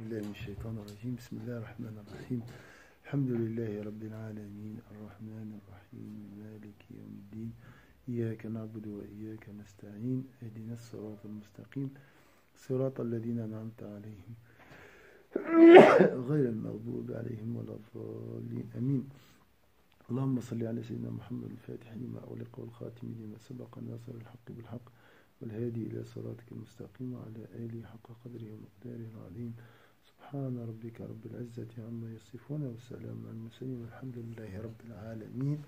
بالله من الشيطان الرجيم. بسم الله الرحمن الرحيم. الحمد لله رب العالمين. الرحمن الرحيم. مالك يوم الدين. إياك نعبد وإياك نستعين. اهدنا الصراط المستقيم. صراط الذين أنعمت عليهم. غير المغضوب عليهم ولا الضالين. أمين. اللهم صل على سيدنا محمد الفاتح لما أغلق والخاتم لما سبق. الناصر الحق بالحق. والهادي إلى صراطك المستقيم. وعلى آله حق قدره ومقداره العظيم. سبحان ربك رب العزة عما يصفون والسلام على المرسلين والحمد لله رب العالمين.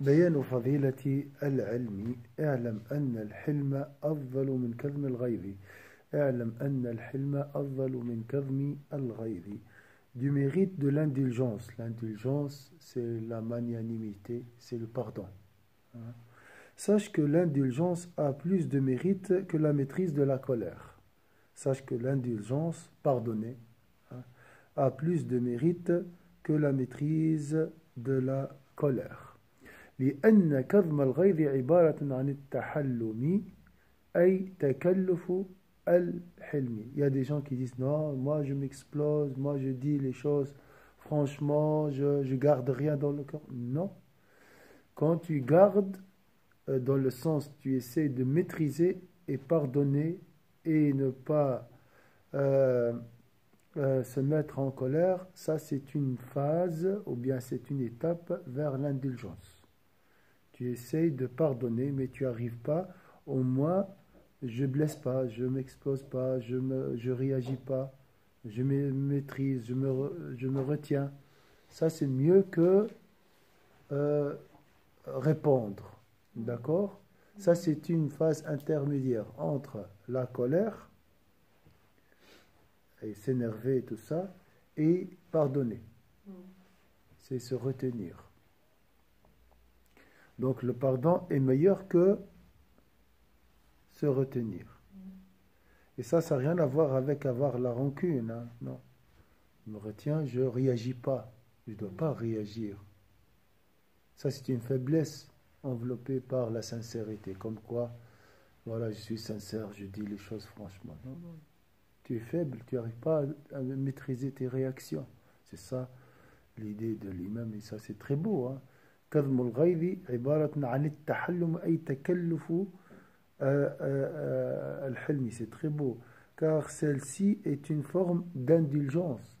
بيان فضيلة العلم. اعلم أن الحلم أفضل من كظم الغيظ. اعلم أن الحلم أفضل من كظم الغيظ. du mérite de l'indulgence. L'indulgence, c'est la magnanimité, c'est le pardon. Hein. Sache que l'indulgence a plus de mérite que la maîtrise de la colère. Sache que l'indulgence, pardonner, hein, a plus de mérite que la maîtrise de la colère. لأن كظم الغيظ عبارة عن التحلم أي تكلف al-hilmi. Il y a des gens qui disent non, moi je m'explose, moi je dis les choses franchement, je, je garde rien dans le cœur. Non. Quand tu gardes, euh, dans le sens, tu essaies de maîtriser et pardonner et ne pas euh, euh, se mettre en colère, ça c'est une phase ou bien c'est une étape vers l'indulgence. Tu essayes de pardonner, mais tu n'arrives pas, au moins je blesse pas, je m'explose pas, je je réagis pas, je me maîtrise, je me, je me retiens. Ça, c'est mieux que euh, répondre. D'accord? Ça, c'est une phase intermédiaire entre la colère, et s'énerver et tout ça, et pardonner. C'est se retenir. Donc, le pardon est meilleur que se retenir. Et ça, ça n'a rien à voir avec avoir la rancune. Hein? Non. Je me retiens, je ne réagis pas. Je ne dois pas réagir. Ça, c'est une faiblesse enveloppée par la sincérité. Comme quoi, voilà, je suis sincère, je dis les choses franchement. Tu es faible, tu n'arrives pas à, maîtriser tes réactions. C'est ça l'idée de l'imam, et ça, c'est très beau. Hein? Al-Hilmi, c'est très beau, car celle-ci est une forme d'indulgence.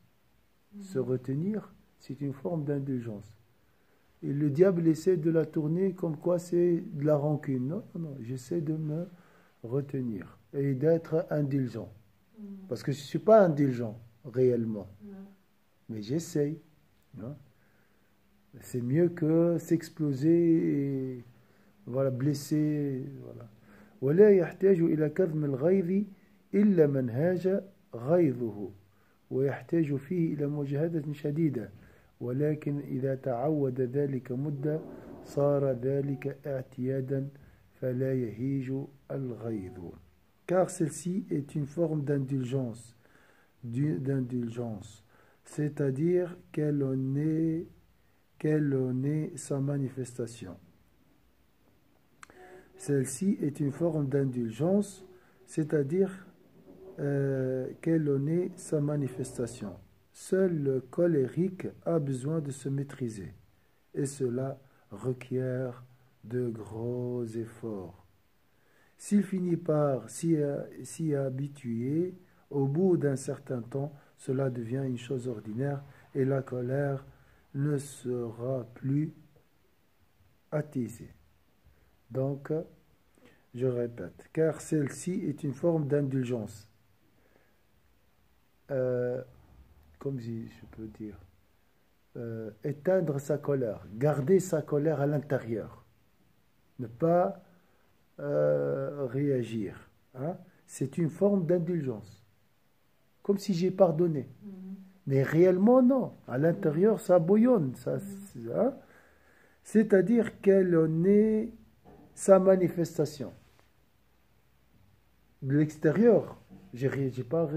Se retenir, c'est une forme d'indulgence. Et le diable essaie de la tourner comme quoi c'est de la rancune. Non, non, non, j'essaie de me retenir et d'être indulgent. Parce que je ne suis pas indulgent réellement. Mais j'essaye. C'est mieux que s'exploser et voilà, blesser. Voilà. ولا يحتاج إلى كظم الغيظ إلا من هاج غيظه ويحتاج فيه إلى مجاهدة شديدة. ولكن إذا تعود ذلك مدة صار ذلك اعتيادا فلا يهيج الغيظ. Car celle-ci est une forme d'indulgence. D'indulgence. C'est-à-dire qu'elle en est qu'elle en est sa manifestation. Celle-ci est une forme d'indulgence, c'est-à-dire euh, qu'elle en est sa manifestation. Seul le colérique a besoin de se maîtriser, et cela requiert de gros efforts. S'il finit par s'y habituer, au bout d'un certain temps, cela devient une chose ordinaire et la colère ne sera plus attisée. Donc, je répète, car celle-ci est une forme d'indulgence. Euh, comme je peux dire, euh, éteindre sa colère, garder sa colère à l'intérieur, ne pas euh, réagir. Hein? C'est une forme d'indulgence. Comme si j'ai pardonné. Mm -hmm. Mais réellement, non. À l'intérieur, ça bouillonne. Ça, hein? C'est-à-dire qu'elle en est sa manifestation. De l'extérieur, je n'ai pas,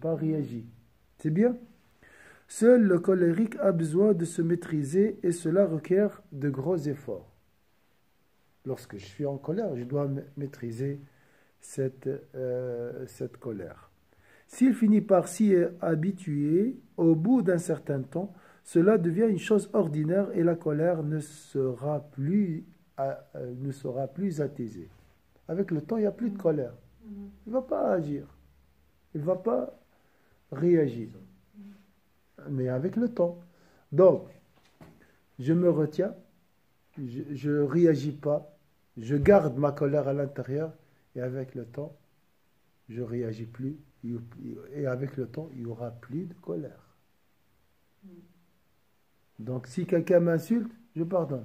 pas réagi. C'est bien? Seul le colérique a besoin de se maîtriser et cela requiert de gros efforts. Lorsque je suis en colère, je dois maîtriser cette, euh, cette colère. S'il finit par s'y habituer, au bout d'un certain temps, cela devient une chose ordinaire et la colère ne sera plus, euh, ne sera plus attisée. Avec le temps, il n'y a plus de colère. Il ne va pas agir. Il ne va pas réagir. Mais avec le temps. Donc, je me retiens, je ne réagis pas, je garde ma colère à l'intérieur et avec le temps, je ne réagis plus et avec le temps, il n'y aura plus de colère. Donc si quelqu'un m'insulte, je pardonne.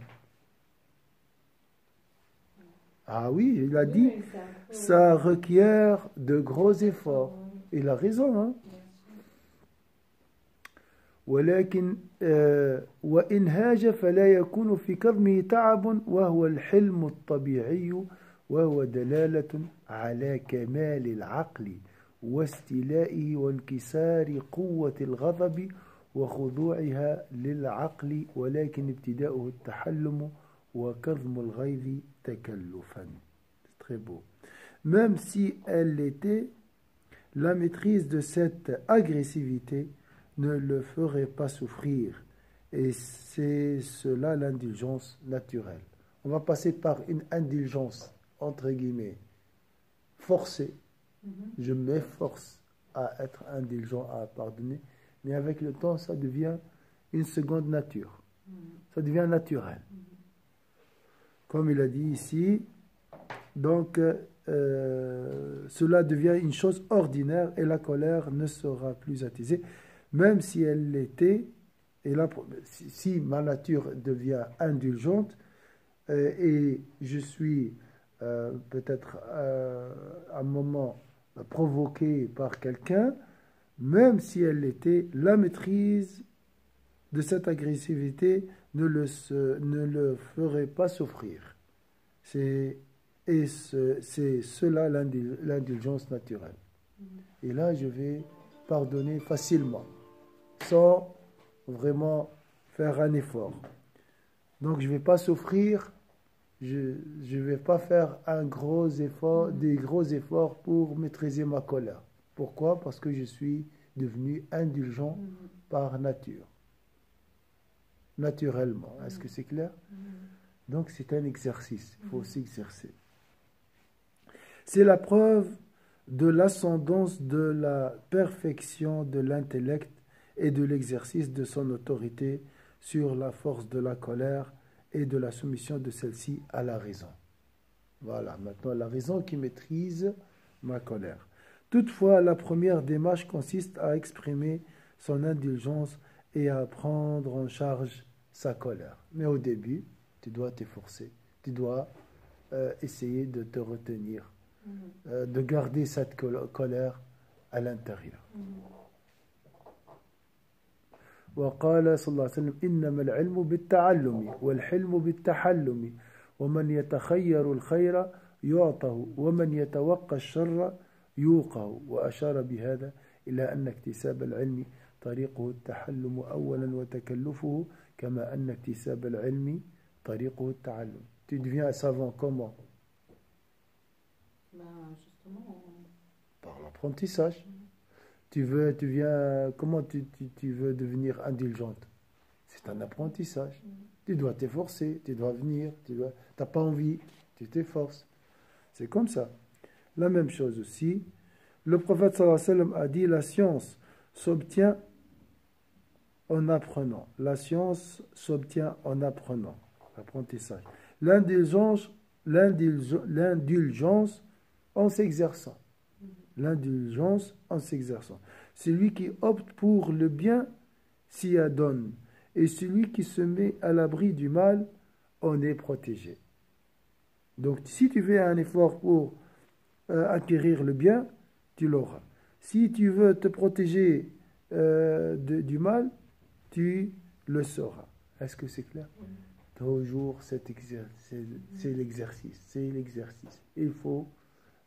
Ah oui, il a dit, ça requiert de gros efforts. Il a raison. Hein? ولكن وإن هاج فلا يكون في كظمه تعب وهو الحلم الطبيعي وهو دلالة على كمال العقل واستيلائه وانكسار قوة الغضب وخضوعها للعقل ولكن ابتداؤه التحلم وكظم الغيظ C'est très beau. Même si elle l'était, la maîtrise de cette agressivité ne le ferait pas souffrir. Et c'est cela l'indulgence naturelle. On va passer par une indulgence, entre guillemets, forcée. Mm-hmm. Je m'efforce à être indulgent, à pardonner. Mais avec le temps, ça devient une seconde nature. Mm-hmm. Ça devient naturel. Mm-hmm. Comme il a dit ici, donc euh, cela devient une chose ordinaire et la colère ne sera plus attisée, même si elle l'était. Et là, si, ma nature devient indulgente euh, et je suis euh, peut-être à un moment provoquée par quelqu'un, même si elle l'était, la maîtrise de cette agressivité ne le, ferait pas souffrir. C'est, et c'est cela l'indulgence naturelle. Et là, je vais pardonner facilement, sans vraiment faire un effort. Donc, je ne vais pas souffrir je ne vais pas faire un gros effort, des gros efforts pour maîtriser ma colère. Pourquoi? Parce que je suis devenu indulgent par nature. Naturellement. Est-ce que c'est clair? Mm. Donc c'est un exercice. Il faut s'exercer. C'est la preuve de l'ascendance de la perfection de l'intellect et de l'exercice de son autorité sur la force de la colère et de la soumission de celle-ci à la raison. Voilà, maintenant la raison qui maîtrise ma colère. Toutefois, la première démarche consiste à exprimer son indulgence et à prendre en charge sa colère. Mais au début, tu dois t'efforcer, tu dois euh, essayer de te retenir, mm-hmm. euh, de garder cette colère à l'intérieur. Mm-hmm. وقال صلى الله عليه وسلم إنما العلم بالتعلم والحلم بالتحلم ومن يتخير الخير يعطه ومن يتوقى الشر يوقه وأشار بهذا إلى أن اكتساب العلم طريقه التحلم أولا وتكلفه كما أن اكتساب العلم طريقه التعلم Tu deviens savant comment ben, justement, Par l'apprentissage. Tu veux, tu viens, comment tu, tu, veux devenir indulgente C'est un apprentissage. Mm. Tu dois t'efforcer, tu dois venir, tu dois, n'as pas envie, tu t'efforces. C'est comme ça. La même chose aussi, le prophète a dit la science s'obtient en apprenant. La science s'obtient en apprenant. L'apprentissage. L'indulgence, l'indulgence en s'exerçant l'indulgence en s'exerçant. Celui qui opte pour le bien s'y adonne, et celui qui se met à l'abri du mal en est protégé. Donc si tu fais un effort pour euh, acquérir le bien, tu l'auras. Si tu veux te protéger euh, du mal, tu le sauras. Est-ce que c'est clair? Toujours cet exercice, c'est l'exercice, c'est l'exercice. Il faut,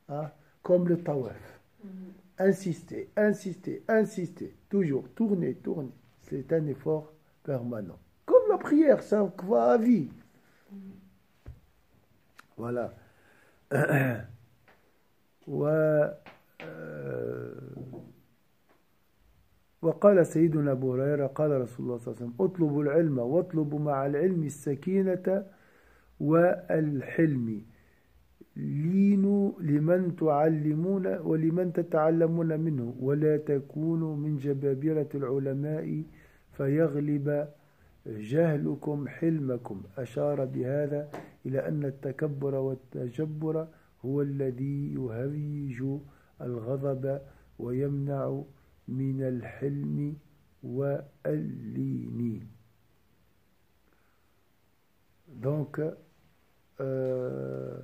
hein, comme le tawaf. Insister, insister, insister, toujours tourner, tourner. c'est un effort permanent. Comme la prière, ça va à vie. Voilà. وقال سيدنا أبو هريرة قال رسول الله صلى الله عليه وسلم اطلبوا العلم واطلبوا مع العلم السكينة والحلم. لينوا لمن تعلمون ولمن تتعلمون منه ولا تكونوا من جبابرة العلماء فيغلب جهلكم حلمكم. أشار بهذا إلى أن التكبر والتجبر هو الذي يهيج الغضب ويمنع من الحلم واللين Donc, euh,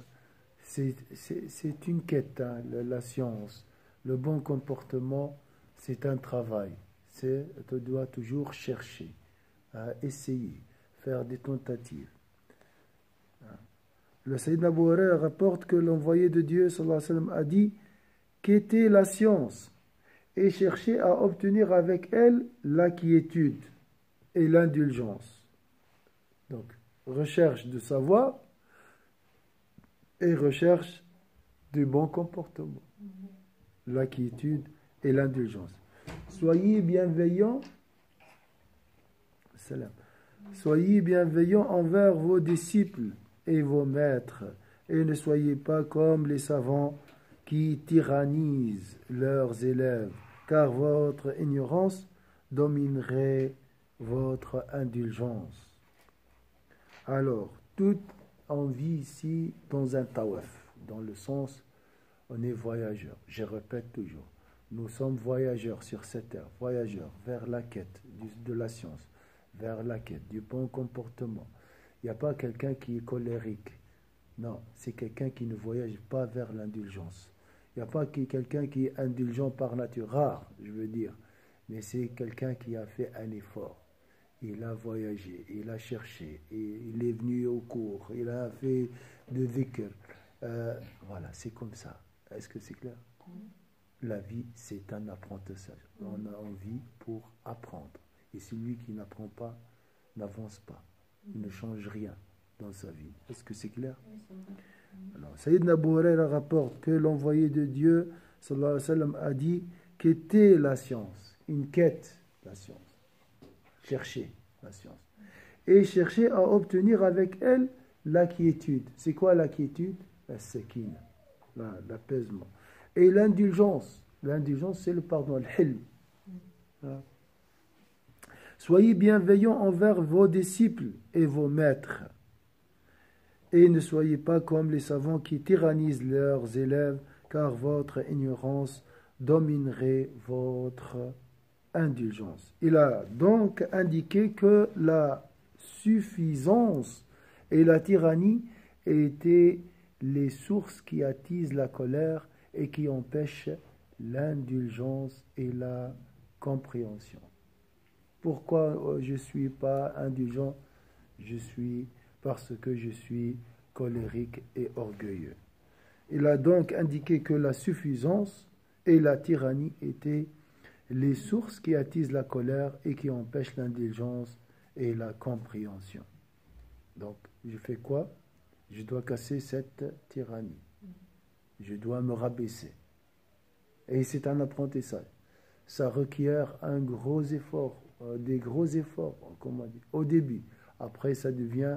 c'est une quête, hein, la, la, science. Le bon comportement, c'est un travail. Tu dois toujours chercher, à essayer, faire des tentatives. Le Sayyid Abu rapporte que l'envoyé de Dieu sallallahu alayhi wa sallam, a dit qu'était la science et chercher à obtenir avec elle la quiétude et l'indulgence. Donc, recherche de savoir et recherche du bon comportement. La quiétude et l'indulgence. Soyez bienveillants. Soyez bienveillants envers vos disciples et vos maîtres, et ne soyez pas comme les savants qui tyrannisent leurs élèves, car votre ignorance dominerait votre indulgence. Alors, tout on vit ici dans un tawaf, dans le sens on est voyageur. Je répète toujours, nous sommes voyageurs sur cette terre, voyageurs vers la quête de la science, vers la quête du bon comportement, il n'y a pas quelqu'un qui est colérique. Non, c'est quelqu'un qui ne voyage pas vers l'indulgence. Il n'y a pas quelqu'un qui est indulgent par nature, rare, je veux dire. Mais c'est quelqu'un qui a fait un effort. Il a voyagé, il a cherché, il est venu au cours, il a fait de dhikr. Euh, voilà, c'est comme ça. Est-ce que c'est clair? La vie, c'est un apprentissage. On a envie pour apprendre. Et celui qui n'apprend pas n'avance pas il ne change rien dans sa vie. Est-ce que c'est clair? Alors, Sayyid Abu rapporte que l'envoyé de Dieu a dit qu'était la science, une quête, la science. Chercher la science. Et chercher à obtenir avec elle la quiétude. C'est quoi la quiétude? La sekine, l'apaisement. Et l'indulgence. L'indulgence, c'est le pardon, le. Soyez bienveillants envers vos disciples et vos maîtres. Et ne soyez pas comme les savants qui tyrannisent leurs élèves, car votre ignorance dominerait votre indulgence. Il a donc indiqué que la suffisance et la tyrannie étaient les sources qui attisent la colère et qui empêchent l'indulgence et la compréhension. Pourquoi euh, je ne suis pas indulgent Je suis parce que je suis colérique et orgueilleux. Il a donc indiqué que la suffisance et la tyrannie étaient les sources qui attisent la colère et qui empêchent l'indulgence et la compréhension. Donc, je fais quoi? Je dois casser cette tyrannie. Je dois me rabaisser. Et c'est un apprentissage. Ça requiert un gros effort euh, des gros efforts, comme on au début. Après, ça devient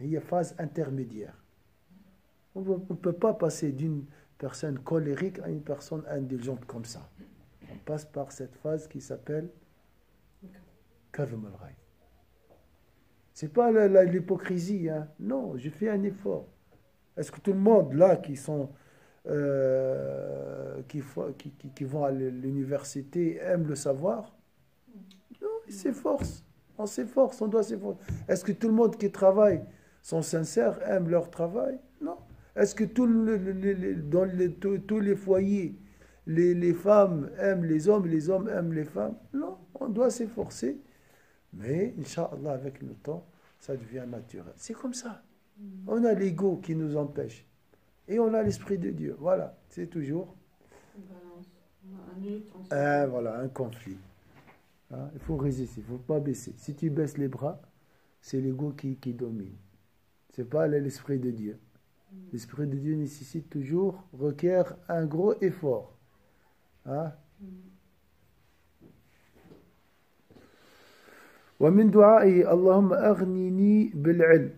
Il y a phase intermédiaire. On ne peut pas passer d'une personne colérique à une personne indulgente comme ça. On passe par cette phase qui s'appelle Kavim al C'est pas l'hypocrisie, hein? non, je fais un effort. Est-ce que tout le monde là qui sont euh, qui, qui, qui, vont à l'université aime le savoir? Non, il s'efforce. On s'efforce, on doit s'efforcer. Est-ce que tout le monde qui travaille sont sincères, aiment leur travail? Non. Est-ce que tout le, dans tous les foyers, les, les, femmes aiment les hommes, les hommes aiment les femmes? Non, on doit s'efforcer. Mais, Inch'Allah, avec le temps, ça devient naturel. C'est comme ça. Mm. On a l'ego qui nous empêche. Et on a l'Esprit de Dieu. Voilà, c'est toujours. Un, voilà, un conflit. Hein, il faut résister, il ne faut pas baisser. Si tu baisses les bras, c'est l'ego qui, qui domine Ce n'est pas l'Esprit de Dieu. Mm. L'Esprit de Dieu nécessite toujours, requiert un gros effort. Hein? Mm. ومن دعائه اللهم أغنني بالعلم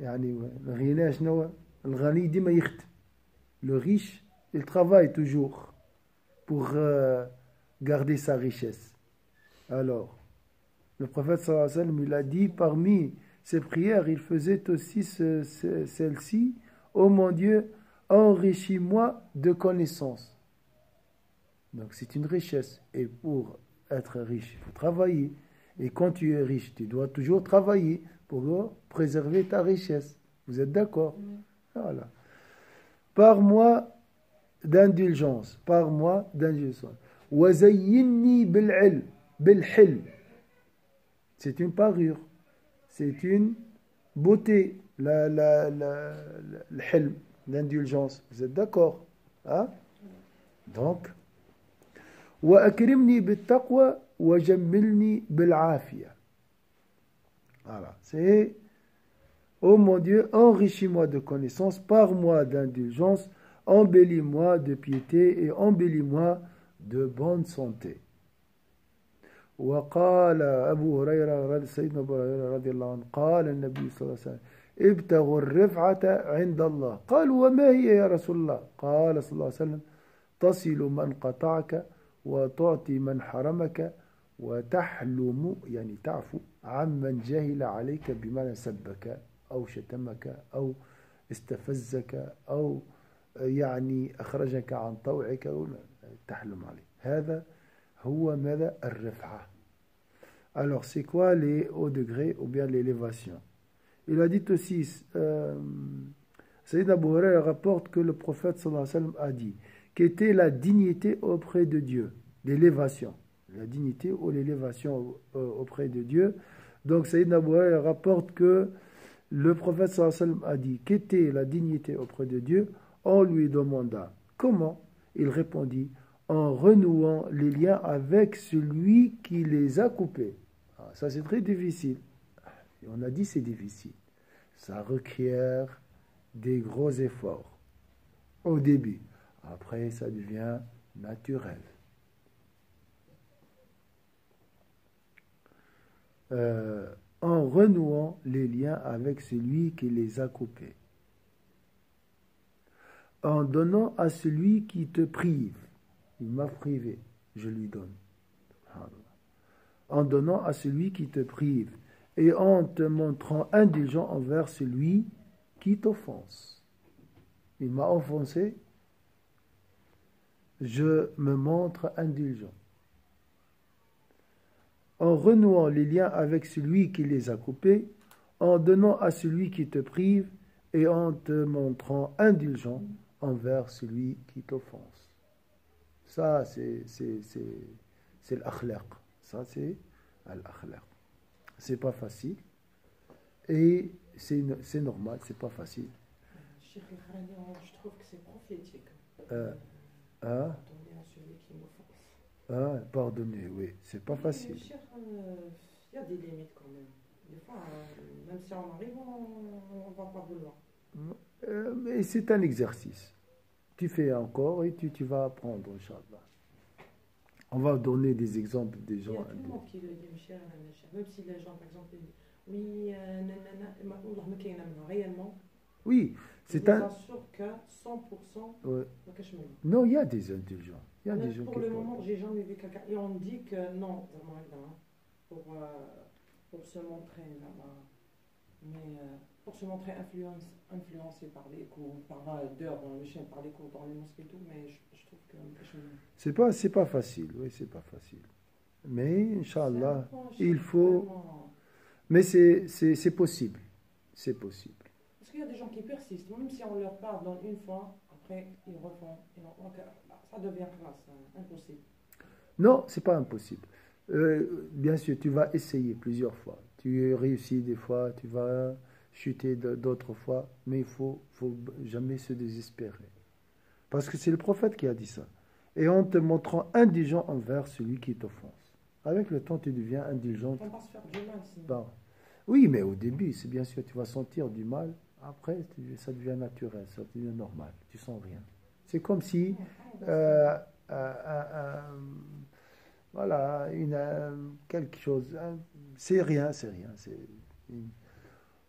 يعني الغنى شنو الغني ديما يخدم le riche il travaille toujours pour euh, garder sa richesse alors le prophète sallallahu alayhi wa sallam il a dit parmi ses prières il faisait aussi ce, ce, celle-ci oh mon Dieu enrichis-moi de connaissances donc c'est une richesse et pour être riche, il faut travailler. Et quand tu es riche, tu dois toujours travailler pour préserver ta richesse. Vous êtes d'accord? Voilà. Par moi d'indulgence, par moi d'indulgence C'est une parure, c'est une beauté, la, la, la, l'indulgence. Vous êtes d'accord hein? Donc, وأكرمني بالتقوى وجملني بالعافية Voilà, c'est Ô oh mon Dieu, enrichis-moi de connaissances, par-moi d'indulgence, embellis-moi de piété et embellis-moi de bonne santé. وقال أبو هريرة سيدنا أبو هريرة رضي الله عنه قال النبي صلى الله عليه وسلم ابتغوا الرفعة عند الله. قالوا وما هي يا رسول الله؟ قال صلى الله عليه وسلم تصل من قطعك وتعطي من حرمك وتحلم يعني تعفو عمن جهل عليك بمعنى سبك أو شتمك أو استفزك أو يعني أخرجك عن طوعك تحلم عليه. هذا Alors, c'est quoi les hauts degrés ou bien l'élévation? Il a dit aussi, euh, Sayyid Abu Huraira rapporte que le prophète sallallahu alayhi wa sallam a dit qu'était la dignité auprès de Dieu, l'élévation, la dignité ou l'élévation euh, auprès de Dieu. Donc Sayyid Naboué rapporte que le prophète sallam a dit qu'était la dignité auprès de Dieu. On lui demanda comment? Il répondit en renouant les liens avec celui qui les a coupés. Ah, ça c'est très difficile. On a dit c'est difficile. Ça requiert des gros efforts au début. Après, ça devient naturel. Euh, en renouant les liens avec celui qui les a coupés. En donnant à celui qui te prive, il m'a privé, je lui donne. En donnant à celui qui te prive et en te montrant indulgent envers celui qui t'offense. Il m'a offensé, je me montre indulgent. En renouant les liens avec celui qui les a coupés, en donnant à celui qui te prive et en te montrant indulgent envers celui qui t'offense. Ça, c'est l'akhlaq. Ça, c'est l'akhlaq. C'est pas facile. Et c'est normal, c'est pas facile. je trouve que c'est prophétique. Euh, Hein? Pardonner à celui qui m'offense. Ah, pardonner, oui, c'est pas facile. Euh, il y a des limites quand même. Des fois, hein, même si on arrive, on ne va pas vouloir. Euh, mais c'est un exercice. Tu fais encore et tu, tu vas apprendre, Inch'Allah. On va donner des exemples des gens. Il y a tout le monde qui le dit, même si les gens, par exemple, oui, euh, nanana, réellement. Oui, c'est un. que 100% ouais. Non, il y a des intelligents. Il y a des gens pour le moment, j'ai jamais vu quelqu'un. Et on dit que non, pour, euh, pour se montrer là-bas. Mais euh, pour se montrer influence, influencé par les cours, par dehors dans le chien, par les cours dans les mosquées et tout, mais je, je trouve que. C'est pas, c'est pas facile, oui, c'est pas facile. Mais, Inch'Allah, il faut... vraiment- Mais c'est possible. C'est possible. Parce qu'il y a des gens qui persistent, même si on leur pardonne une fois, après ils refont. Euh, ça devient classe, hein, impossible. Non, c'est pas impossible. Euh, bien sûr, tu vas essayer plusieurs fois. Tu réussis des fois, tu vas chuter d'autres fois, mais il faut, faut jamais se désespérer. Parce que c'est le prophète qui a dit ça. Et en te montrant indulgent envers celui qui t'offense. Avec le temps, tu deviens indulgent. On va pas se faire du mal. Bon. Oui, mais au début, c'est bien sûr, tu vas sentir du mal. Après, ça devient naturel, ça devient normal. Tu sens rien. C'est comme si euh, euh, euh, voilà, une, quelque chose. hein, c'est rien, c'est rien. c'est une-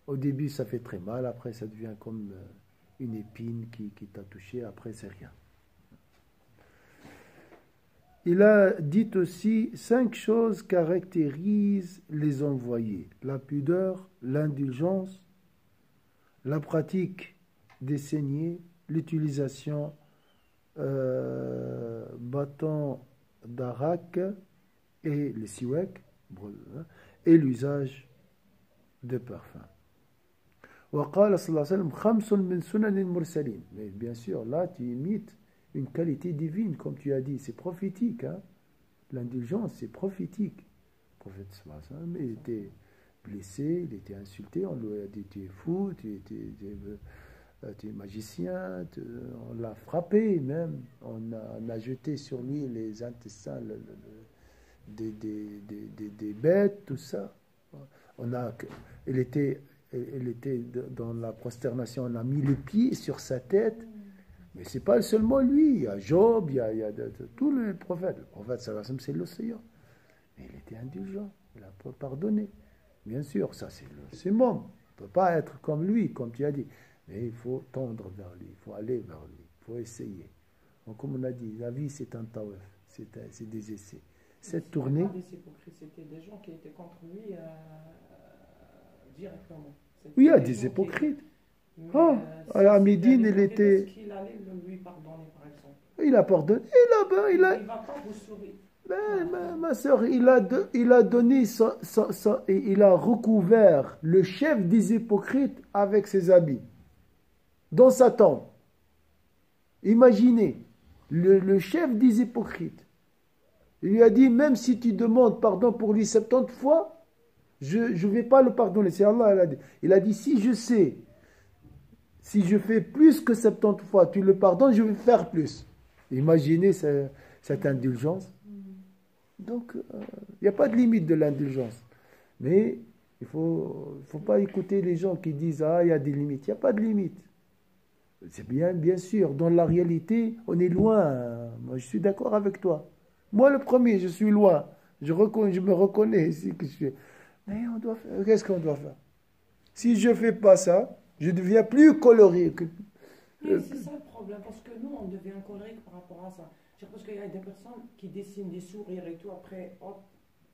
au début, ça fait très mal. Après, ça devient comme euh, une épine qui, t'a touché. Après, c'est rien. Il a dit aussi cinq choses caractérisent les envoyés la pudeur, l'indulgence, la pratique des saignées, l'utilisation euh, bâton et les siwak hein, et l'usage de parfum. وقال صلى الله عليه وسلم خمس من سنن المرسلين mais bien sûr là tu imites une qualité divine comme tu as dit c'est prophétique hein? l'indulgence c'est prophétique le prophète sallallahu alayhi wa sallam, il était blessé il était insulté on lui a dit tu es fou tu es, tu es- tu es- euh, tu es magicien tu- on l'a frappé même on a, on a jeté sur lui les intestins le- le- le- des, des, des, des- des bêtes tout ça on a il était il était dans la prosternation on a mis le pied sur sa tête. Mais c'est pas seulement lui. Il y a Job il y a, il y a de- de- tous les prophètes. Le prophète c'est l'océan. Mais il était indulgent il a pardonné. Bien sûr ça c'est le summum on ne peut pas être comme lui comme tu as dit. Mais il faut tendre vers lui. Il faut aller vers lui. Il faut essayer. Donc, comme on a dit la vie c'est un tawaf. C'est des essais. Cette tournée des gens qui étaient contre lui euh, directement. Oui il y a des hypocrites Ah, à Médine, s'il il a était- Est-ce qu'il allait le- lui pardonner, par exemple il a pardonné et là-bas il a Il va pas vous. Ben, ma, ma soeur, il a, de- il a donné, son- son- son- et il a recouvert le chef des hypocrites avec ses habits, dans sa tombe. Imaginez, le, le chef des hypocrites, il lui a dit, même si tu demandes pardon pour lui 70 fois, je ne vais pas le pardonner. C'est Allah, il a dit. Il a dit, si je sais, si je fais plus que 70 fois, tu le pardonnes, je vais faire plus. Imaginez ce- cette indulgence. Donc, il n'y a pas de limite de l'indulgence. Mais il ne faut, pas écouter les gens qui disent Ah, il y a des limites. Il n'y a pas de limite. C'est bien, bien sûr. Dans la réalité, on est loin. Moi, je suis d'accord avec toi. Moi, le premier, je suis loin. Je, me reconnais ici que je. Mais on doit faire. Qu'est-ce qu'on doit faire? Si je ne fais pas ça, je deviens plus coloré. que- Mais Euh, c'est ça le problème, parce que nous, on devient colérique par rapport à ça. Je pense qu'il y a des personnes qui dessinent des sourires et tout, après, hop,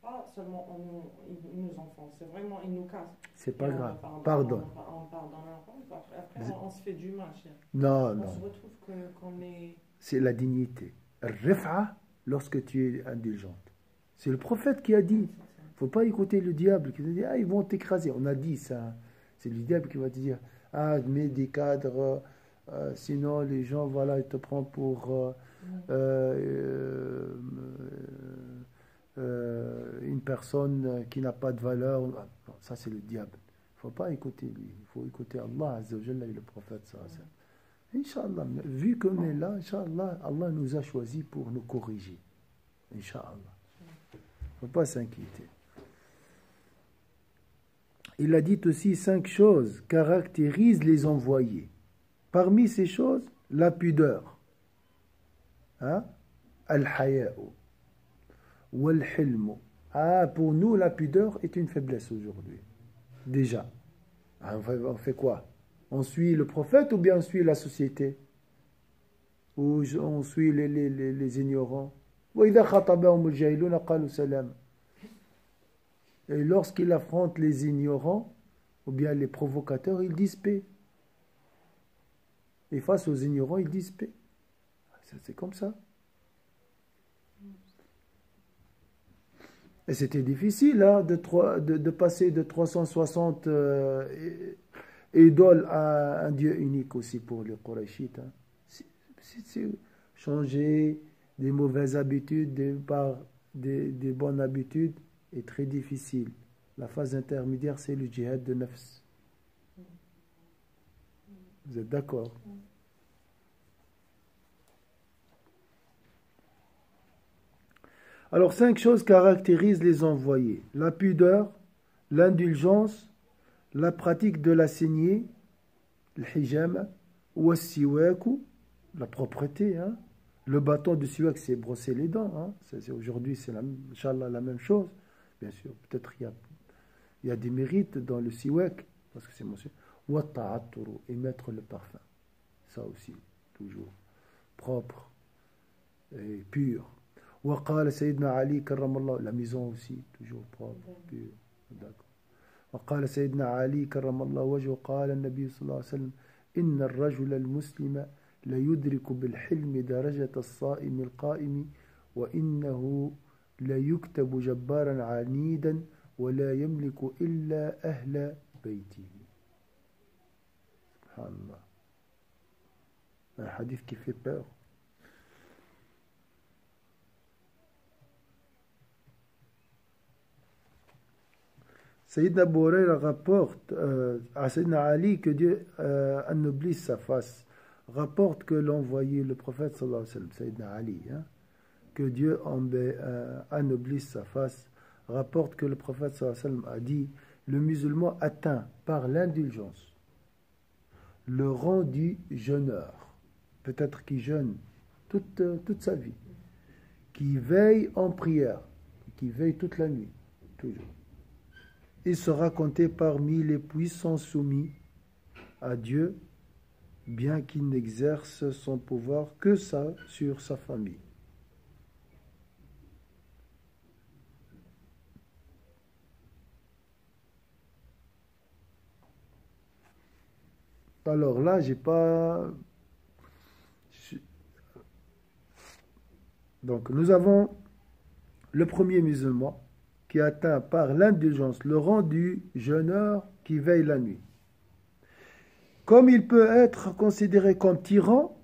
pas seulement on nous, ils, nous enfoncent, c'est vraiment, ils nous cassent. C'est pas Et grave. Pardon. On, on après, on, se fait du mal, cher. Non, On non. se retrouve que- qu'on est. c'est la dignité. Rifa, lorsque tu es indulgente. C'est le prophète qui a dit. Il faut pas écouter le diable qui dit Ah, ils vont t'écraser. On a dit ça. C'est le diable qui va te dire Ah, mets des cadres, euh, sinon les gens, voilà, ils te prennent pour euh, euh, une personne qui n'a pas de valeur. Non, ça, c'est le diable. Il faut pas écouter lui. Il faut écouter Allah et le prophète. wa sallam. Inch'Allah, vu qu'on est là, Inch'Allah, Allah nous a choisis pour nous corriger. Inch'Allah. Il ne faut pas s'inquiéter. Il a dit aussi cinq choses caractérisent les envoyés. Parmi ces choses, la pudeur. Hein? Al-haya'u. Wal-hilmu. Ah, pour nous, la pudeur est une faiblesse aujourd'hui. Déjà. Ah, On fait, quoi? On suit le prophète ou bien on suit la société? Ou on suit les, les, les, les ignorants? Et lorsqu'il affronte les ignorants, ou bien les provocateurs, ils disent paix. Et face aux ignorants, ils disent paix. C'est comme ça. Et c'était difficile hein, de, de, de passer de 360 euh, idoles à un Dieu unique aussi pour les Qurayshites. hein. C'est- changer des mauvaises habitudes des- par des bonnes habitudes est très difficile. La phase intermédiaire, c'est le djihad de nafs. Vous êtes d'accord? Alors, cinq choses caractérisent les envoyés. La pudeur, l'indulgence, la pratique de la saignée, le hijama, ou la propreté. hein. Le bâton de siwak, c'est brosser les dents. hein. Aujourd'hui, c'est la, la même chose Bien sûr, peut-être il y a, il y a des mérites dans le siwak, parce que c'est mentionné. Wa ta'atturu, et mettre le parfum. Ça aussi, toujours. Propre et pur. وقال سيدنا علي كرم الله la maison aussi toujours propre pure d'accord وقال سيدنا علي كرم الله وجهه قال النبي صلى الله عليه وسلم إن الرجل المسلم ليدرك بالحلم درجة الصائم القائم وإنه ليكتب جبارا عنيدا ولا يملك إلا أهل بيته سبحان الله un hadith qui fait peur Sayyidina Abu Huraira rapporte euh, à Sayyidina Ali que Dieu euh, anoblisse sa face, rapporte que l'envoyé, le prophète sallallahu alayhi wa sallam, Sayyidina Ali, hein, que Dieu euh, anoblisse sa face, rapporte que le prophète sallam a dit le musulman atteint par l'indulgence le rang du jeûneur, peut-être qui jeûne toute, euh, toute sa vie, qui veille en prière, qui veille toute la nuit, toujours. Il sera compté parmi les puissants soumis à Dieu, bien qu'il n'exerce son pouvoir que ça sur sa famille. Alors là, j'ai pas. Donc, nous avons le premier musulman qui atteint par l'indulgence le rang du jeûneur qui veille la nuit. Comme il peut être considéré comme tyran,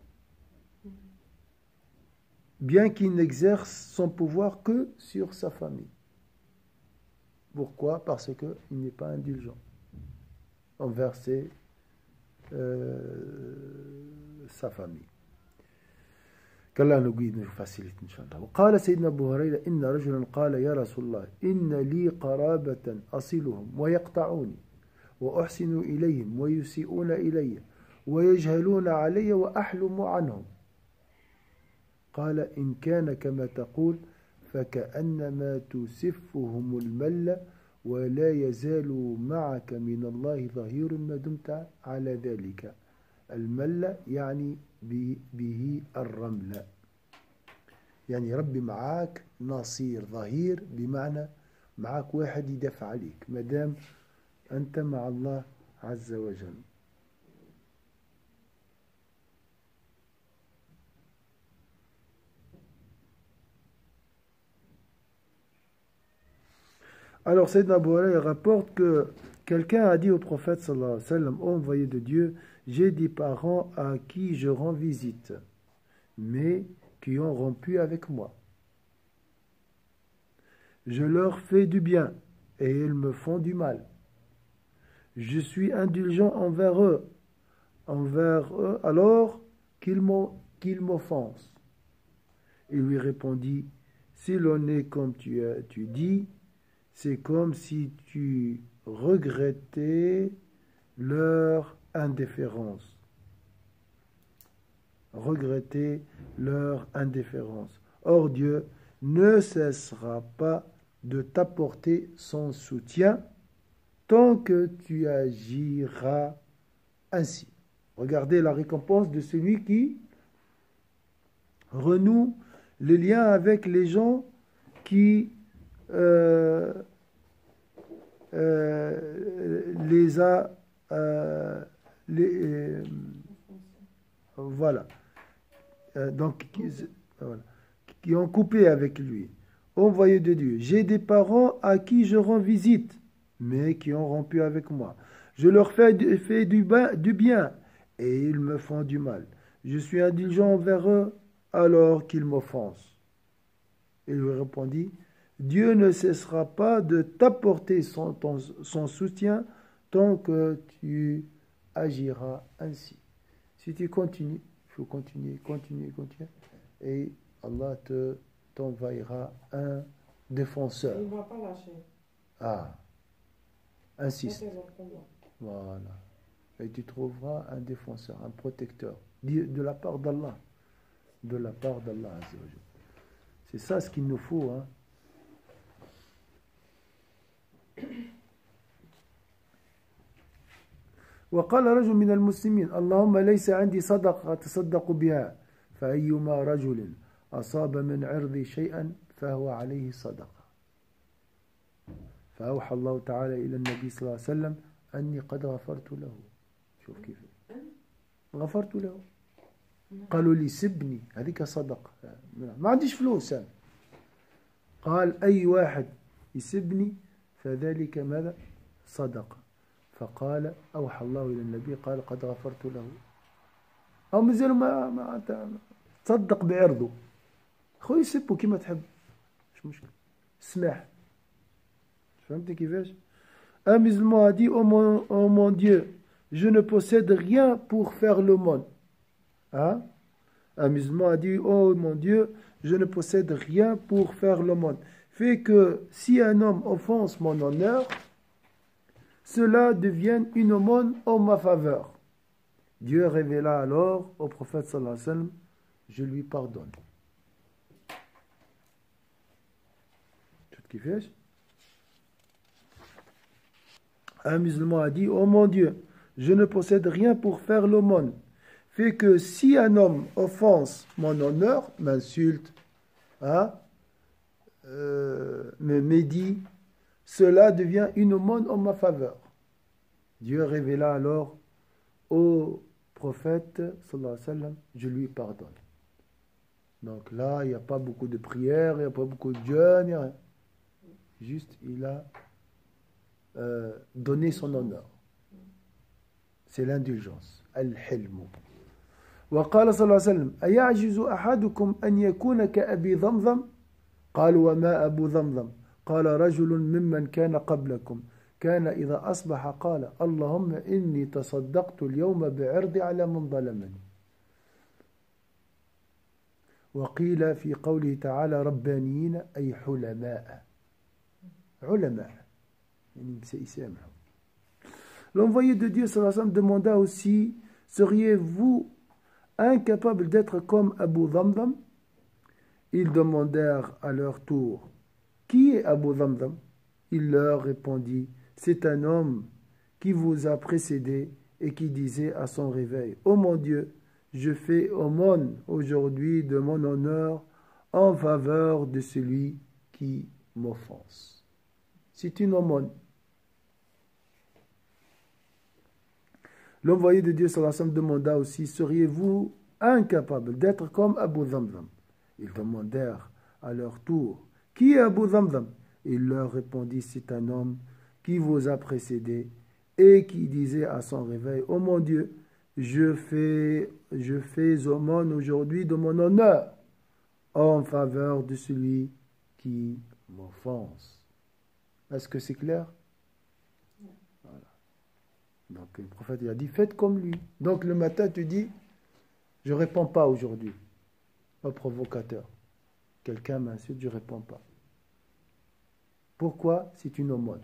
bien qu'il n'exerce son pouvoir que sur sa famille. Pourquoi? Parce qu'il n'est pas indulgent envers ses, sa famille. qu'Allah nous guide, nous facilite, Inch'Allah. وقال سيدنا أبو هريرة إن رجلا قال يا رسول الله إن لي قرابة أصلهم ويقطعوني وأحسن إليهم ويسيئون إلي ويجهلون علي وأحلم عنهم قال إن كان كما تقول فكأنما تسفهم المل ولا يزال معك من الله ظهير ما دمت على ذلك. المل يعني به- به الرمل. يعني ربي معاك نصير ظهير بمعنى معاك واحد يدافع عليك ما دام أنت مع الله عز وجل. Alors, Sayyidina Abu rapporte que quelqu'un a dit au prophète sallallahu alayhi wa sallam, envoyé de Dieu, j'ai des parents à qui je rends visite, mais qui ont rompu avec moi. Je leur fais du bien et ils me font du mal. Je suis indulgent envers eux, envers eux alors qu'ils m'o- qu'ils m'offensent. Il lui répondit, si l'on est comme tu, tu dis, c'est comme si tu regrettais leur indifférence. Regretter leur indifférence. Or Dieu ne cessera pas de t'apporter son soutien tant que tu agiras ainsi. Regardez la récompense de celui qui renoue le lien avec les gens qui euh, euh, les a euh, voilà donc qui, ont coupé avec lui envoyé de Dieu, j'ai des parents à qui je rends visite, mais qui ont rompu avec moi. Je leur fais, du bien, et ils me font du mal. Je suis indulgent envers eux, alors qu'ils m'offensent. Il lui répondit, Dieu ne cessera pas de t'apporter son, ton- son soutien tant que tu agiras ainsi. Si tu continues, il faut continuer, continuer, continuer, et Allah te t'envoyera un défenseur. Il ne va pas lâcher. Ah, insiste. Voilà. Et tu trouveras un défenseur, un protecteur, de de la part d'Allah. De la part d'Allah. C'est ça ce qu'il nous faut. Hein. وقال رجل من المسلمين اللهم ليس عندي صدقة أتصدق بها فأيما رجل أصاب من عرضي شيئا فهو عليه صدقة. فأوحى الله تعالى إلى النبي صلى الله عليه وسلم أني قد غفرت له. شوف كيف. غفرت له. قالوا لي سبني. هذيك صدقة. ما عنديش فلوس. أنا قال أي واحد يسبني فذلك ماذا؟ صدق. فقال أوحى الله إلى النبي قال قد غفرت له. أو مازال ما ما تصدق بعرضه خويا سبو كيما تحب. مش مشكل سماح فهمتي كيفاش؟ ان مسلم دي أو مون أو مون ديو جو نو بوسيد ريان بوغ فير لو مون ها ان مسلم أو مون ديو جو نو بوسيد ريان بوغ فير لو مون Fait que si un homme offense mon honneur, cela devienne une aumône en ma faveur. Dieu révéla alors au prophète sallallahu alayhi wa sallam Je lui pardonne. Un musulman a dit Oh mon Dieu, je ne possède rien pour faire l'aumône. Fait que si un homme offense mon honneur, m'insulte, hein, euh, me médit, cela devient une aumône en ma faveur. Dieu révéla alors au prophète, sallallahu alayhi wa sallam, je lui pardonne. Donc là, il n'y a pas beaucoup de prières, il n'y a pas beaucoup de jeûnes, il n'y a rien. Juste, il a euh, donné son honneur. C'est l'indulgence. Al-hilmu. وقال صلى الله عليه وسلم أيعجز أحدكم أن يكون كأبي ضمضم قالوا وما أبو ضمضم قال رجل ممن كان قبلكم. كان إذا أصبح قال اللهم إني تصدقت اليوم بعرضي على من ظلمني. وقيل في قوله تعالى ربانيين أي حلماء. علماء. يعني سيسامحوا L'envoyé de Dieu sallam, demanda aussi Seriez-vous incapable d'être comme Abu Dhamdam Ils demandèrent à leur tour Qui est Abu Dhamdam Il leur répondit C'est un homme qui vous a précédé et qui disait à son réveil Ô mon Dieu, je fais aumône aujourd'hui de mon honneur en faveur de celui qui m'offense. C'est une aumône. L'envoyé de Dieu sallam, demanda aussi Seriez-vous incapable d'être comme Abu Dhamdam Ils demandèrent à leur tour Qui est Abu Dhamdam Il leur répondit C'est un homme qui vous a précédé et qui disait à son réveil Oh mon Dieu, je fais, je fais aumône aujourd'hui de mon honneur en faveur de celui qui m'offense. Est-ce que c'est clair? Donc le prophète il a dit Faites comme lui. Donc le matin, tu dis Je ne réponds pas aujourd'hui au provocateur. Quelqu'un m'insulte, je ne réponds pas. Pourquoi C'est une aumône?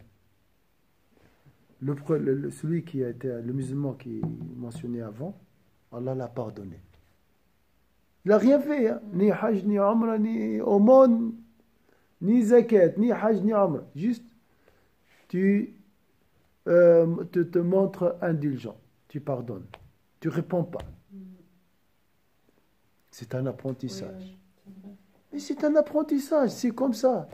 Le, celui qui a été le musulman qui est mentionné avant, Allah l'a pardonné. Il n'a rien fait, hein? ni hajj, ni umrah, ni aumône, ni zakat, ni hajj, ni umrah. Juste, tu euh, te, te montres indulgent, tu pardonnes, tu réponds pas. C'est un apprentissage. Mais c'est un apprentissage, c'est comme ça.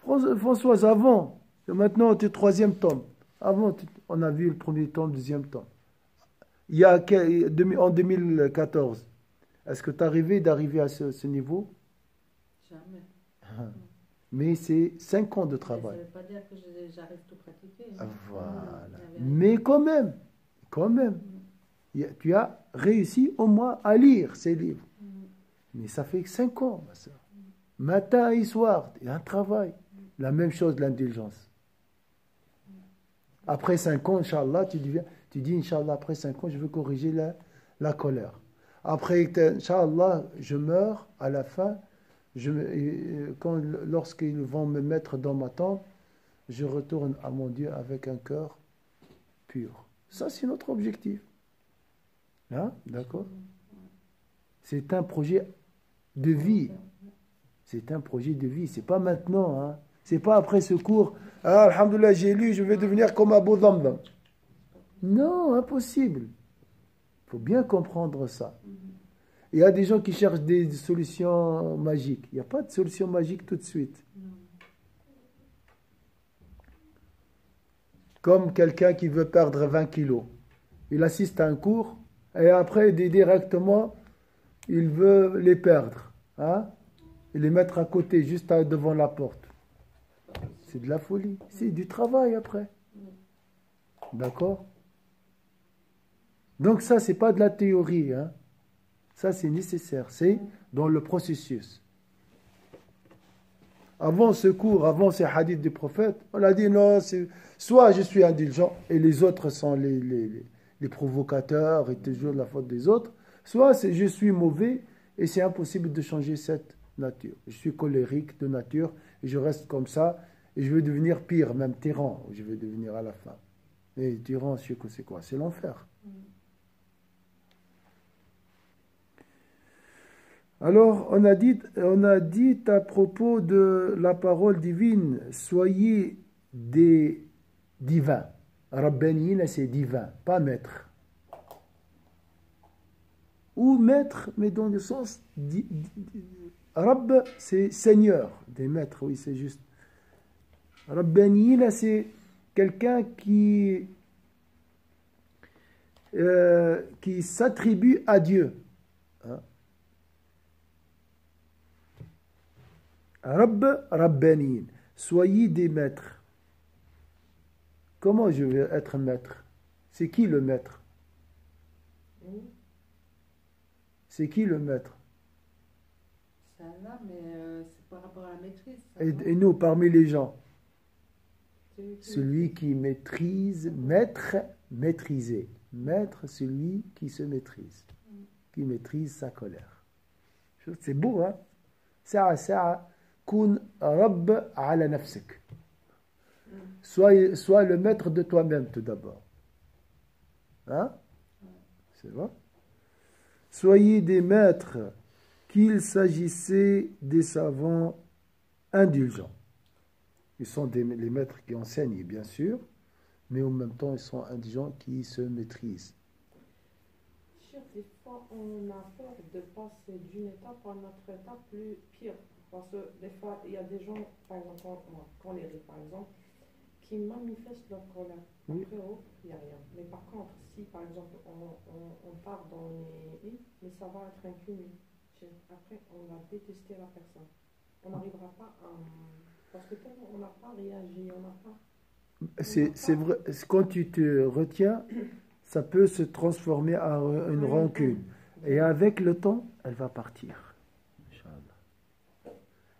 Françoise, avant, maintenant tu es troisième tome. Avant, on a vu le premier tome, le deuxième tome. Il y a en 2014, est-ce que tu es arrivé d'arriver à ce, ce, niveau? Jamais. Mais c'est 5 ans de Mais Ça travail. ne veut pas dire que j'arrive tout pratiquer. Ah, hein. Voilà. Y avait- Mais quand même, quand même, a- tu as réussi au moins à lire ces livres. Mais ça fait 5 ans, ma soeur. Matin et soir, il y a un travail. La même chose, l'indulgence. Après 5 ans, Inch'Allah, tu, tu dis, Inch'Allah, après 5 ans, je veux corriger la, colère. Après, Inch'Allah, je meurs à la fin. Et, lorsqu'ils vont me mettre dans ma tombe, je retourne à mon Dieu avec un cœur pur. Ça, c'est notre objectif. Hein? D'accord? C'est un projet de vie. C'est un projet de vie. C'est pas maintenant. Hein. C'est pas après ce cours. Ah, Alhamdoulilah, j'ai lu, je vais devenir comme Abu Dhamba. Non, impossible. Il faut bien comprendre ça. Il y a des gens qui cherchent des solutions magiques. Il n'y a pas de solution magique tout de suite. Comme quelqu'un qui veut perdre 20 kilos. Il assiste à un cours et après, di- directement, il veut les perdre. Hein? Et les mettre à côté, juste devant la porte. C'est de la folie. C'est du travail après. D'accord? Donc ça, c'est pas de la théorie. Hein? Ça, c'est nécessaire. C'est dans le processus. Avant ce cours, avant ces hadiths du prophète, on a dit non, soit je suis indulgent et les autres sont les, les- les provocateurs et toujours la faute des autres, soit je suis mauvais et c'est impossible de changer cette nature. Je suis colérique de nature et je reste comme ça et je vais devenir pire, même tyran, je vais devenir à la fin. Et tyran, c'est quoi? C'est l'enfer. Alors, on a, dit, à propos de la parole divine, soyez des divins. Rabbaniyina, c'est divin, pas maître. Ou maître, mais dans le sens. Rabb, c'est seigneur, des maîtres, oui, c'est juste. Rabbaniyina, c'est quelqu'un qui, euh, qui s'attribue à Dieu. Hein. Rabb, Rabbaniyin. Soyez des maîtres. Comment je vais être maître? C'est qui le maître Oui. C'est qui le maître? Ça là, mais euh, c'est par rapport à la maîtrise. et, nous, parmi les gens, Celui qui- celui qui maîtrise, maître, maîtriser. Maître, celui qui se maîtrise, qui maîtrise sa colère. C'est beau, hein? Sa'a, sa'a, kun rabb ala nafsik. Sois, sois le maître de toi-même tout d'abord. Hein? C'est vrai Soyez des maîtres, qu'il s'agissait des savants indulgents. Ils sont des, les maîtres qui enseignent, bien sûr, mais en même temps, ils sont indigents qui se maîtrisent. Des fois, on a peur de passer d'une étape à une autre étape plus pire. Parce que des fois, il y a des gens, par exemple, quand, les par exemple, qui manifestent leur colère. Oui. Après, oh, il n'y a rien. Mais par contre, si, par exemple, on, on, on part dans les... Mais ça va être un cumul. Après, on va détester la personne. On n'arrivera pas à... Parce que tellement on n'a pas réagi, on n'a pas... C'est c'est vrai, quand tu te retiens, ça peut se transformer en une rancune. Et avec le temps, elle va partir. Inch'Allah.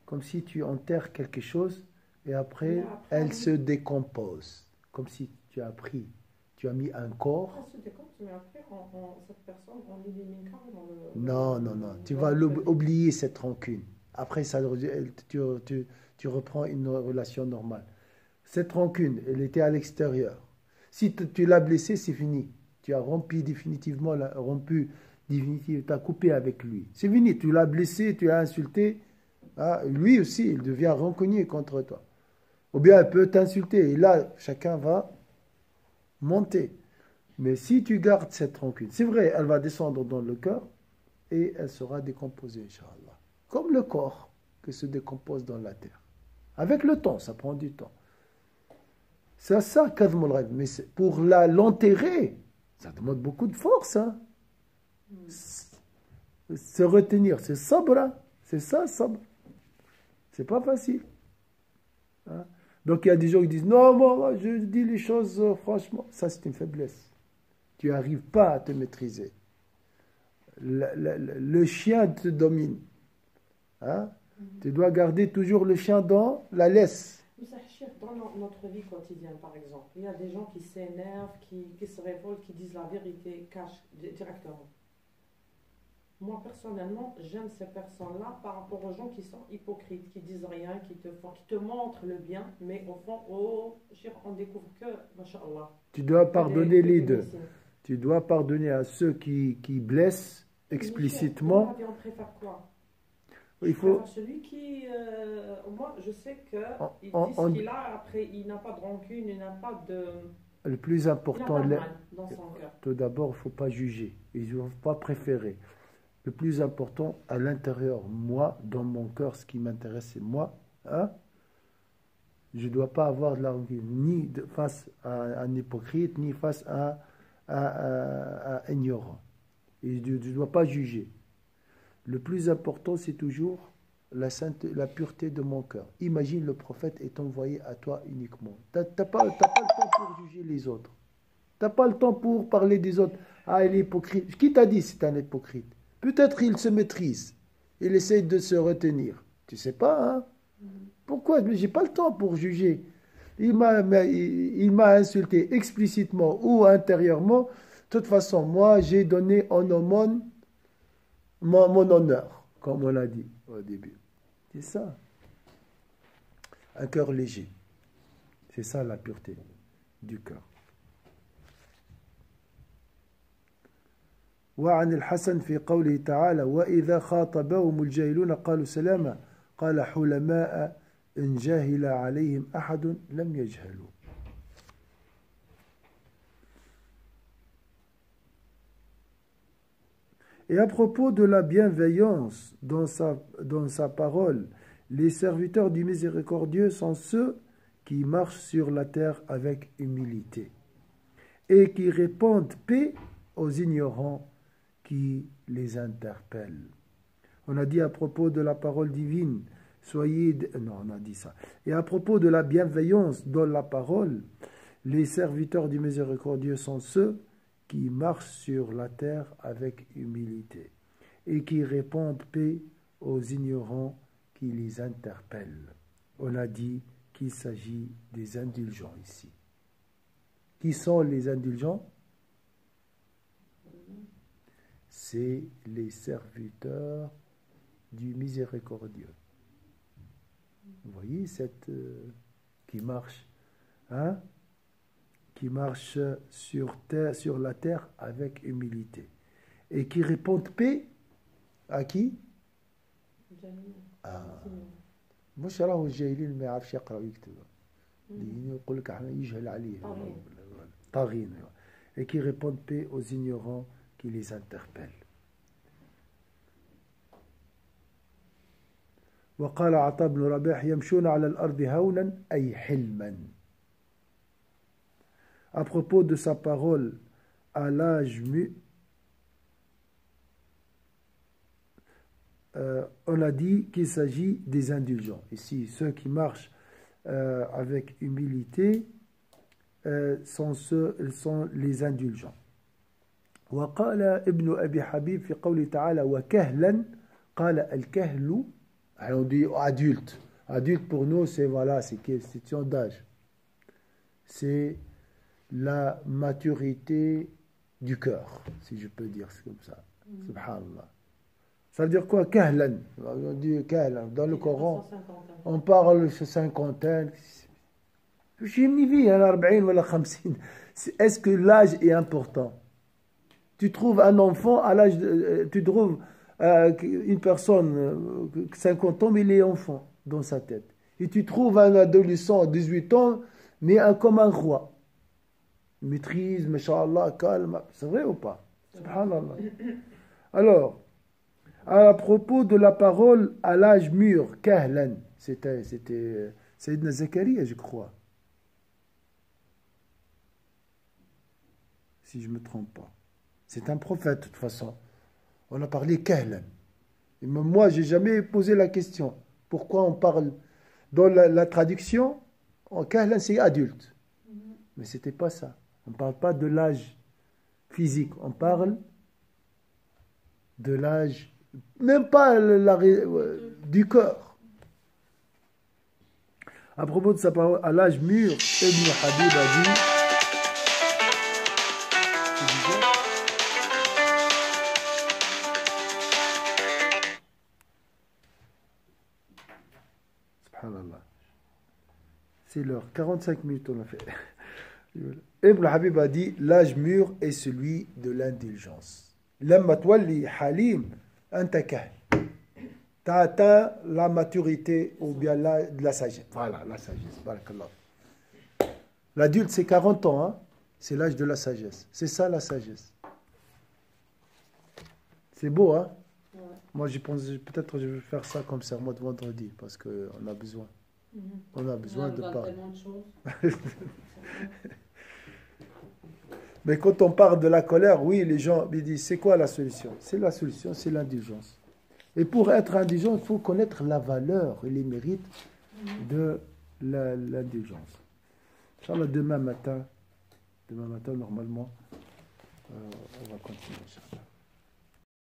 Comme si tu enterres quelque chose et après, Mais après, elle se décompose. Comme si tu as pris, tu as mis un corps. Non, non, non. Tu vas oublier cette rancune. Après, ça, tu, tu- tu reprends une relation normale. Cette rancune, elle était à l'extérieur. Si tu, tu l'as blessé, c'est fini. Tu as rompu définitivement, la- rompu définitivement, tu as coupé avec lui. C'est fini. Tu l'as blessé, tu l'as insulté. Ah, lui aussi, il devient rancunier contre toi. Ou bien elle peut t'insulter. Et là, chacun va monter. Mais si tu gardes cette rancune, c'est vrai, elle va descendre dans le cœur et elle sera décomposée, Inch'Allah. Comme le corps qui se décompose dans la terre. Avec le temps, ça prend du temps. C'est ça, Kadmul. Mais pour l'enterrer, ça demande beaucoup de force. Hein. Se retenir, c'est sabra. C'est ça, sabr. C'est pas facile. Hein? Donc il y a des gens qui disent non, moi, moi, je dis les choses euh, franchement. Ça, c'est une faiblesse. Tu n'arrives pas à te maîtriser. Le, le- le- le chien te domine. Hein? Tu dois garder toujours le chien dans la laisse. Mais ça, chef, dans no- notre vie quotidienne, par exemple, il y a des gens qui s'énervent, qui, qui se révoltent, qui disent la vérité, cachent di- directement. Moi, personnellement, j'aime ces personnes-là par rapport aux gens qui sont hypocrites, qui disent rien, qui te, font, qui te montrent le bien, mais au fond, oh, on découvre que. Tu dois pardonner les deux. Tu dois pardonner à ceux qui, qui blessent explicitement. on on préfère quoi? Il faut, celui qui, euh, moi, je sais que il dit ce qu'il a, après, il n'a pas de rancune, il n'a pas de... le plus Il important, pas de là- mal dans son cœur. tout d'abord, il ne faut pas juger. Ils ne doivent pas préférer. Le plus important, à l'intérieur, moi, dans mon cœur, ce qui m'intéresse, c'est moi. Hein? Je ne dois pas avoir de la ni face à un hypocrite, ni face à un ignorant. Et je ne dois pas juger. Le plus important, c'est toujours la, pureté de mon cœur. Imagine le prophète est envoyé à toi uniquement. Tu n'as pas, pas le temps pour juger les autres. Tu n'as pas le temps pour parler des autres. Ah, il est hypocrite. Qui t'a dit c'est un hypocrite? Peut-être il se maîtrise. Il essaie de se retenir. Tu sais pas, hein Pourquoi? Mais j'ai pas le temps pour juger. Il m'a insulté explicitement ou intérieurement. De toute façon, moi, j'ai donné en aumône mon, mon honneur, comme on l'a dit au début. C'est ça. Un cœur léger. C'est ça la pureté du cœur. وعن الحسن في قوله تعالى وإذا خاطبهم الجاهلون قالوا سلاما قال حلماء إن جاهل عليهم أحد لم يجهلوا Et à propos de la bienveillance dans sa, dans sa parole, les serviteurs du miséricordieux sont ceux qui marchent sur la terre avec humilité et qui répondent paix aux ignorants les interpellent. On a dit à propos de la parole divine, soyez... Non, on a dit ça. Et à propos de la bienveillance dans la parole, les serviteurs du miséricordieux sont ceux qui marchent sur la terre avec humilité et qui répondent paix aux ignorants qui les interpellent. On a dit qu'il s'agit des indulgents ici. Qui sont les indulgents? C'est les serviteurs du miséricordieux. Vous voyez cette euh, qui marche, hein qui marche sur, terre, sur la terre avec humilité et qui répondent paix à qui Jamil. آه. C'est- مش راهو الجاهلين ما يعرفش يقرا ويكتب اللي يقول لك احنا يجهل عليه طاغين. طاغين أيوة. et qui répondent paix aux ignorants qui les interpellent وقال عطاء بن رباح يمشون على الأرض هونا أي حلما à propos de sa parole à l'âge mu euh, on a dit qu'il s'agit des indulgents. Ici, ceux qui marchent euh, avec humilité euh, sont, ceux, sont les indulgents. وقال ابن أبي حبيب في قوله تعالى وكهلا قال الكهل alors on dit adulte adulte pour nous c'est voilà c'est question d'âge c'est la maturité du cœur si je peux dire c'est comme ça subhanallah ça veut dire quoi kahlan on dit kahlan dans le Il Coran dépasse 150 ans. on parle de cinquantaine شي مني انا 40 ولا 50 est-ce que l'âge est important Tu trouves un enfant à l'âge de, euh, tu trouves euh, une personne euh, 50 ans mais il est enfant dans sa tête. Et tu trouves un adolescent 18 ans mais un, comme un roi. Maîtrise machallah calme. C'est vrai ou pas? Subhanallah. Alors à propos de la parole à l'âge mûr kahlan. C'était c'était Sayyidina Zakaria je crois. Si je ne me trompe pas c'est un prophète, de toute façon. On a parlé Kahlan. Et moi, j'ai jamais posé la question. Pourquoi on parle Dans la, la traduction, en kahlan, c'est adulte. Mhm. Mais c'était pas ça. On ne parle pas de l'âge physique, on parle de l'âge, même pas la euh, du cœur. À propos de sa parole, à l'âge mûr, Ibn Habib a dit. C'est l'heure. 45 minutes, on a fait. Ibn Habib a dit L'âge mûr est celui de l'indulgence. Lamma twalli halim antakah. T'as atteint la maturité ou bien la, de la sagesse. Voilà, la sagesse. L'adulte, c'est 40 ans. Hein? C'est l'âge de la sagesse. C'est ça la sagesse. C'est beau, hein. Moi, je pense, peut-être je vais faire ça comme serment de vendredi parce qu'on a besoin. Mhm. On a besoin On de parler. de. Mais quand on parle de la colère, oui, les gens ils disent c'est quoi la solution? C'est la solution, c'est l'indulgence. Et pour être indulgent, il faut connaître la valeur et les mérites de la- l'indulgence. Inch'Allah, demain matin, demain matin, normalement, euh, on va continuer.